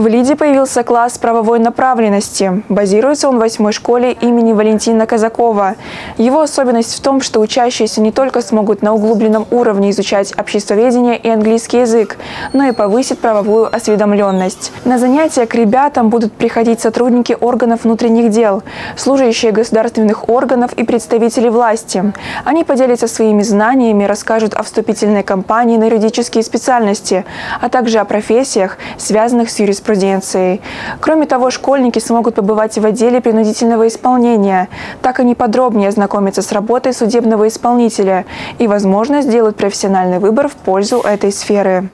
В Лиде появился класс правовой направленности. Базируется он в восьмой школе имени Валентина Казакова. Его особенность в том, что учащиеся не только смогут на углубленном уровне изучать обществоведение и английский язык, но и повысить правовую осведомленность. На занятия к ребятам будут приходить сотрудники органов внутренних дел, служащие государственных органов и представители власти. Они поделятся своими знаниями, расскажут о вступительной кампании на юридические специальности, а также о профессиях, связанных с юриспруденцией юриспруденцией. Кроме того, школьники смогут побывать в отделе принудительного исполнения. Так они подробнее ознакомятся с работой судебного исполнителя и, возможно, сделают профессиональный выбор в пользу этой сферы.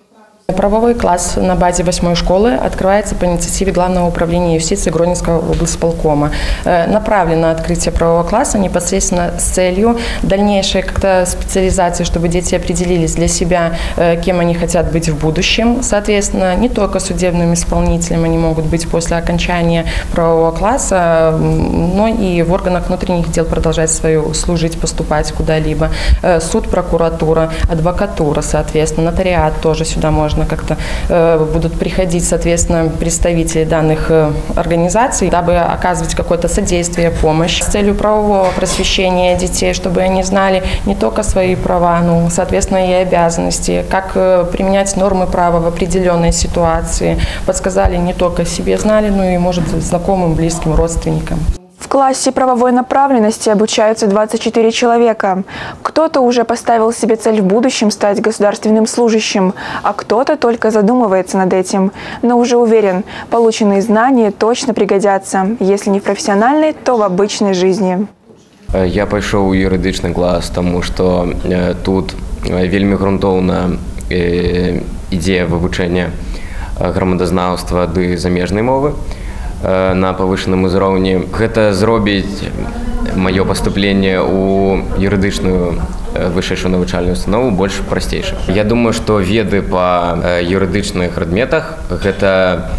Правовой класс на базе восьмой школы открывается по инициативе Главного управления юстиции Гронинского облсполкома. Э, направлено открытие правового класса непосредственно с целью дальнейшей как-то специализации, чтобы дети определились для себя, э, кем они хотят быть в будущем. Соответственно, не только судебным исполнителем они могут быть после окончания правового класса, но и в органах внутренних дел продолжать свою служить, поступать куда-либо. Э, суд, прокуратура, адвокатура, соответственно, нотариат тоже сюда можно возможно, как-то э, будут приходить, соответственно, представители данных э, организаций, дабы оказывать какое-то содействие, помощь с целью правового просвещения детей, чтобы они знали не только свои права, но, соответственно, и обязанности, как э, применять нормы права в определенной ситуации. Подсказали не только себе знали, но и, может, знакомым, близким, родственникам В классе правовой направленности обучаются 24 человека. Кто-то уже поставил себе цель в будущем стать государственным служащим, а кто-то только задумывается над этим. Но уже уверен, полученные знания точно пригодятся, если не в профессиональной, то в обычной жизни. Я пошел в юридичный класс, потому что тут вельмі грунтоўна ідзея вывучэння грамадазнаўства ды замежнай мовы. Э, на павышаным узроўні гэта зробіць маё паступленне ў юрыдычную э, вышэйшую навучальную установу больш прасцейшым Я думаю што веды па э, юрыдычных прадметах гэта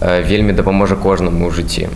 вельмі дапаможа кожнаму ў жыцці